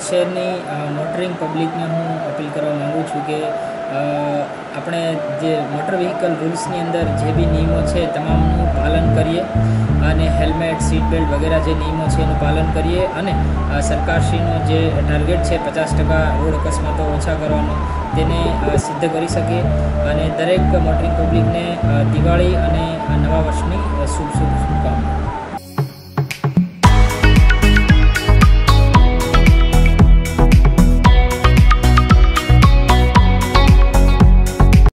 શહેરની મોટરિંગ પબ્લિકને હું અપીલ કરવા માગું છું કે આપણે જે મોટર વ્હીકલ રૂલ્સની અંદર જે બી નિયમો છે તમામનું પાલન કરીએ અને હેલ્મેટ સીટ બેલ્ટ વગેરે જે નિયમો છે એનું પાલન કરીએ અને સરકારશ્રીનો જે ટાર્ગેટ છે પચાસ ટકા રોડ અકસ્માતો ઓછા કરવાનો તેને સિદ્ધ કરી શકીએ અને દરેક મોટરિંગ પબ્લિકને દિવાળી અને નવા વર્ષની શુભ શુભ શુભકામનાઓ